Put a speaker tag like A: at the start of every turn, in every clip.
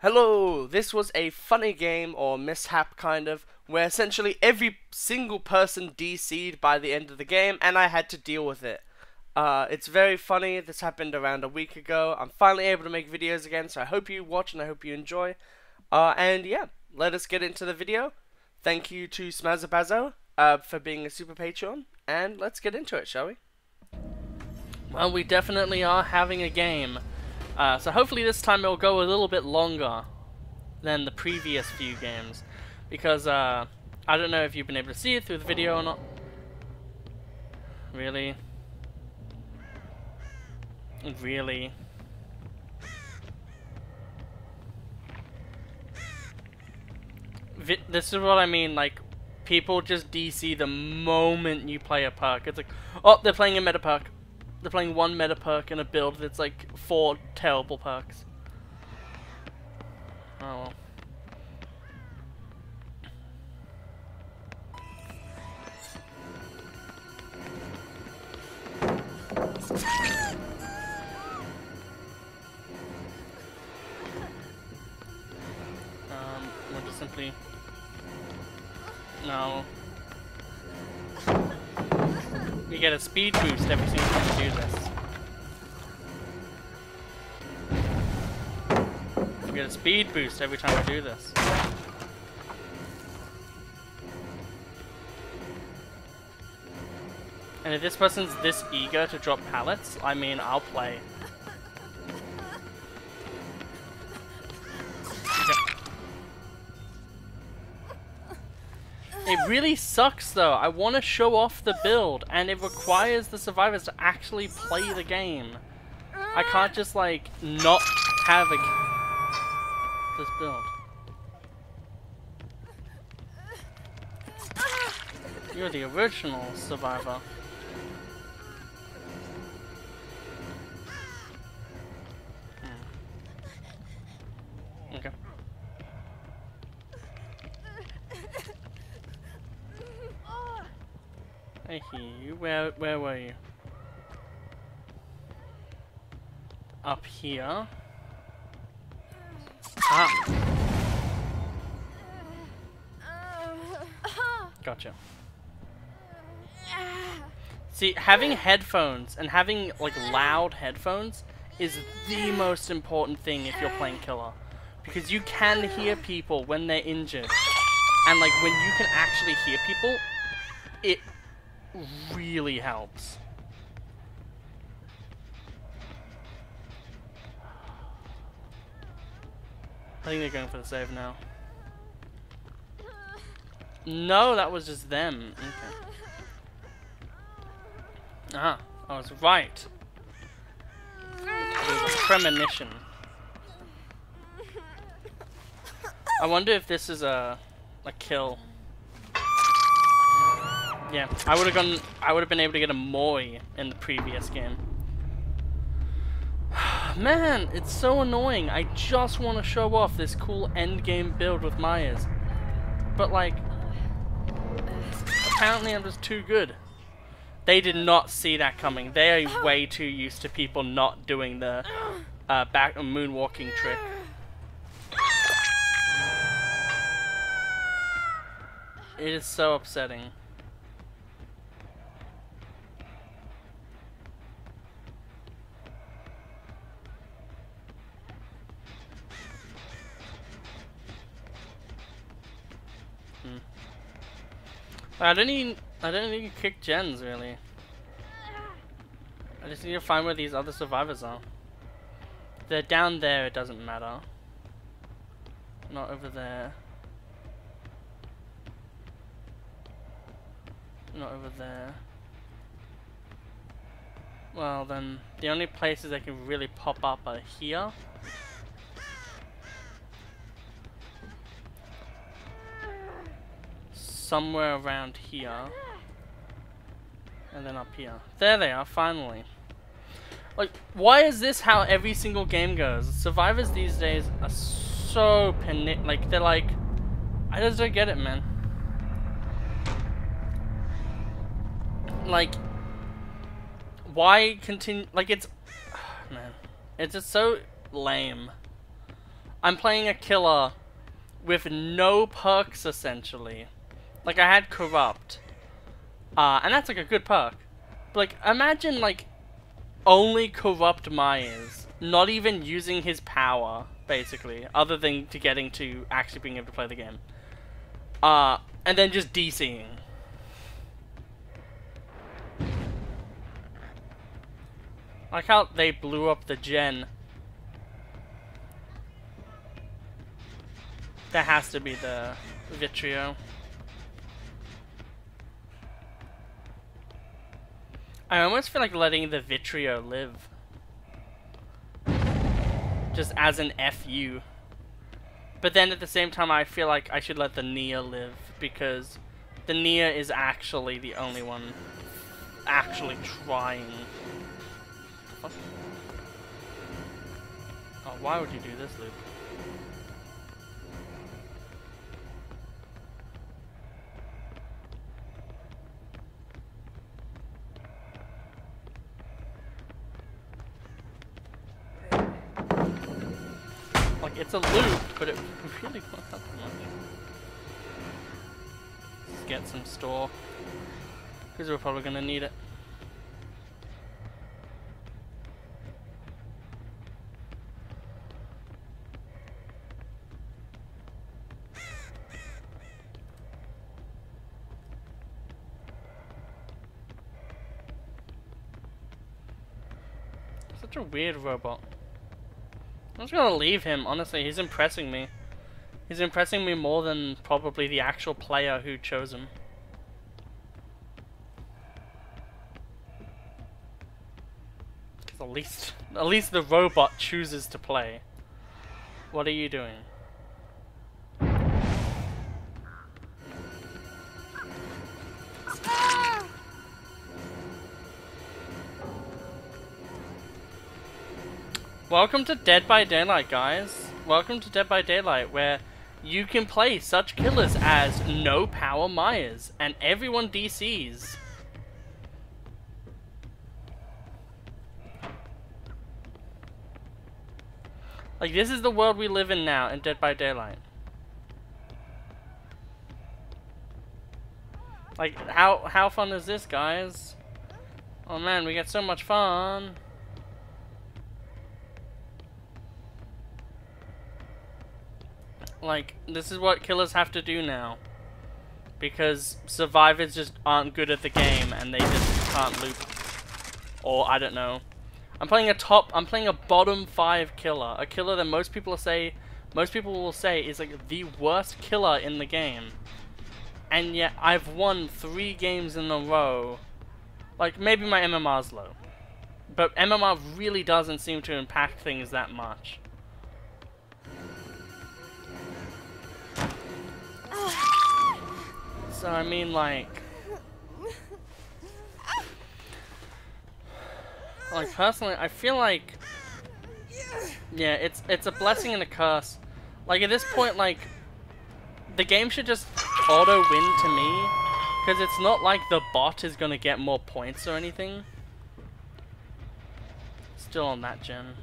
A: Hello, this was a funny game or mishap kind of, where essentially every single person DC'd by the end of the game and I had to deal with it. Uh, it's very funny, this happened around a week ago, I'm finally able to make videos again, so I hope you watch and I hope you enjoy. Uh, and yeah, let us get into the video. Thank you to Smazzabazo uh, for being a super patron, and let's get into it, shall we? Well, we definitely are having a game. Uh, so hopefully this time it'll go a little bit longer than the previous few games. Because, uh, I don't know if you've been able to see it through the video or not. Really? Really? Vi this is what I mean, like, people just DC the moment you play a perk. It's like, oh, they're playing a meta perk. They're playing one meta perk in a build that's like four terrible perks. Oh well. Um, we'll just simply... No. You get a speed boost every single time you do this. You get a speed boost every time you do this. And if this person's this eager to drop pallets, I mean, I'll play. It really sucks though. I want to show off the build and it requires the survivors to actually play the game. I can't just like not have a this build. You're the original survivor. I hear you. Where where were you? Up here. Ah. Gotcha. See, having headphones and having like loud headphones is the most important thing if you're playing killer. Because you can hear people when they're injured. And like when you can actually hear people, it really helps. I think they're going for the save now. No, that was just them. Okay. Ah, I was right. It was a premonition. I wonder if this is a a kill. Yeah, I would have gone. I would have been able to get a Mori in the previous game. Man, it's so annoying. I just want to show off this cool end game build with Myers, but like, apparently I'm just too good. They did not see that coming. They are way too used to people not doing the uh, back moonwalking trick. It is so upsetting. I don't even I don't need to kick gens really. I just need to find where these other survivors are. They're down there, it doesn't matter. Not over there. Not over there. Well then, the only places they can really pop up are here. Somewhere around here. And then up here. There they are, finally. Like, why is this how every single game goes? Survivors these days are so peni- like, they're like, I just don't get it, man. Like, why continue, like, it's, man, it's just so lame. I'm playing a killer with no perks essentially. Like I had corrupt, uh, and that's like a good perk. But like imagine like only corrupt Myers, not even using his power basically, other than to getting to actually being able to play the game. Uh, and then just DCing. Like how they blew up the gen. That has to be the Vittorio. I almost feel like letting the Vittorio live. Just as an FU. But then at the same time I feel like I should let the Nea live because the Nea is actually the only one actually trying. Oh, why would you do this loop? Like, it's a loop, but it really help much. Let's get some store. Because we're probably going to need it. Such a weird robot. I'm just gonna leave him, honestly, he's impressing me. He's impressing me more than probably the actual player who chose him. At least, at least the robot chooses to play. What are you doing? Welcome to Dead by Daylight, guys. Welcome to Dead by Daylight, where you can play such killers as No Power Myers, and everyone DCs. Like, this is the world we live in now in Dead by Daylight. Like, how, how fun is this, guys? Oh man, we get so much fun. Like, this is what killers have to do now. Because survivors just aren't good at the game and they just can't loop. Or, I don't know. I'm playing a top, I'm playing a bottom 5 killer. A killer that most people say, most people will say is like the worst killer in the game. And yet, I've won 3 games in a row. Like, maybe my MMR's low. But MMR really doesn't seem to impact things that much. So I mean like like personally I feel like yeah it's it's a blessing and a curse. Like at this point like the game should just auto win to me because it's not like the bot is gonna get more points or anything. Still on that gen.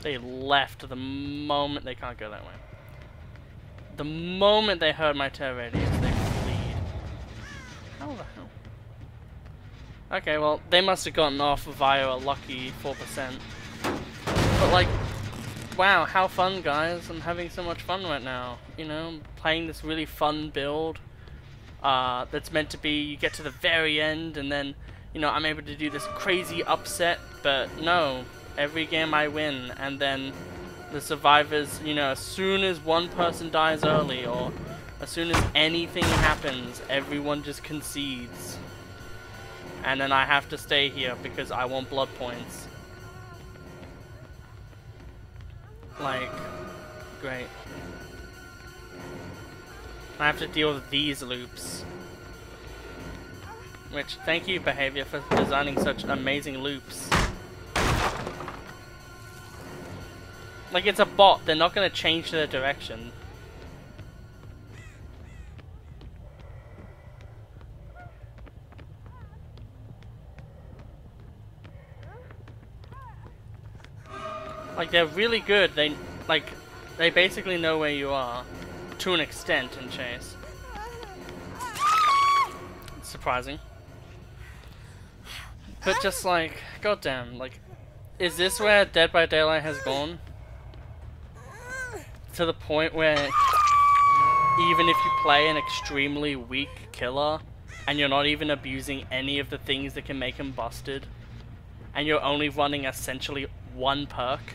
A: they left the moment they can't go that way the moment they heard my terror radius, they fleed. How the hell? Okay, well, they must have gotten off via a lucky 4%. But like, wow, how fun, guys. I'm having so much fun right now. You know, playing this really fun build uh, that's meant to be, you get to the very end and then, you know, I'm able to do this crazy upset, but no, every game I win and then the survivors, you know, as soon as one person dies early or as soon as anything happens, everyone just concedes. And then I have to stay here because I want blood points. Like, great. I have to deal with these loops. Which, thank you, Behavior, for designing such amazing loops. Like, it's a bot. They're not going to change their direction. Like they're really good. They like they basically know where you are to an extent in Chase. It's surprising. But just like, goddamn, like, is this where Dead by Daylight has gone? To the point where even if you play an extremely weak killer and you're not even abusing any of the things that can make him busted, and you're only running essentially one perk,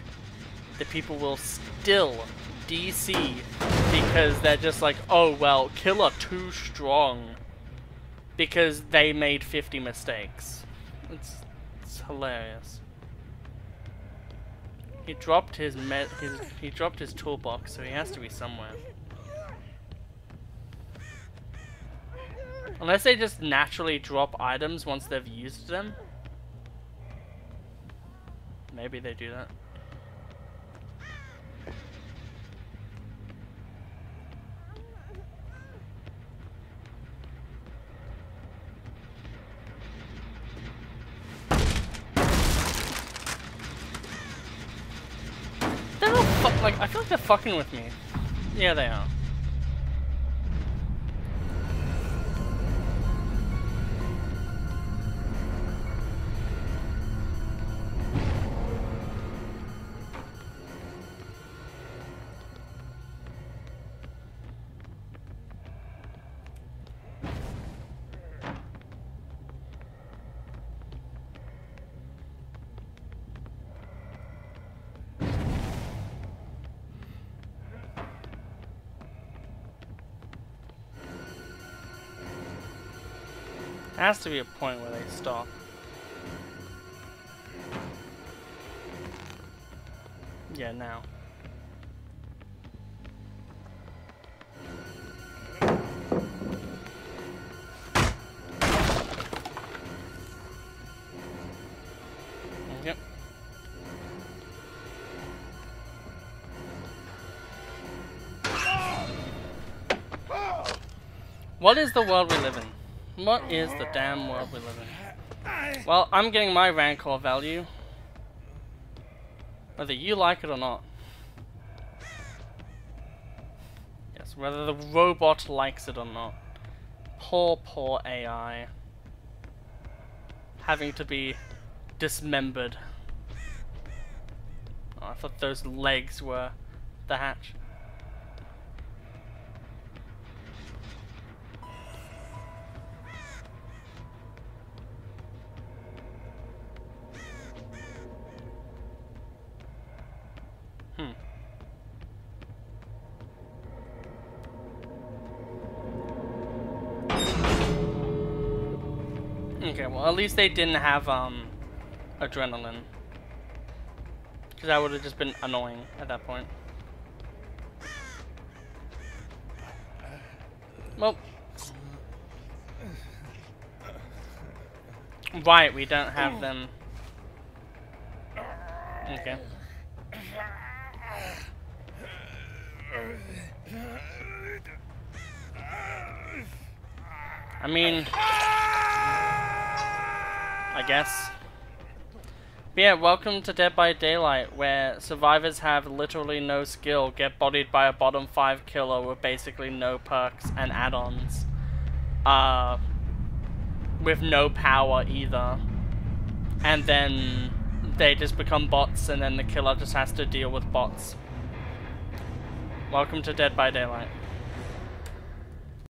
A: the people will still DC because they're just like, oh well, killer too strong because they made 50 mistakes. It's, it's hilarious. He dropped his met his he dropped his toolbox, so he has to be somewhere. Unless they just naturally drop items once they've used them. Maybe they do that. They're all fu- like I feel like they're fucking with me. Yeah, they are. Has to be a point where they stop. Yeah, now. Yep. What is the world we live in? What is the damn world we live in? Well, I'm getting my Rancor value. Whether you like it or not. Yes, whether the robot likes it or not. Poor, poor AI. Having to be dismembered. Oh, I thought those legs were the hatch. Okay, well at least they didn't have um adrenaline. Cause that would have just been annoying at that point. Well Right, we don't have them. Okay. I mean, I guess. But yeah, welcome to Dead by Daylight, where survivors have literally no skill, get bodied by a bottom 5 killer with basically no perks and add-ons. Uh, with no power either. And then they just become bots and then the killer just has to deal with bots. Welcome to Dead by Daylight.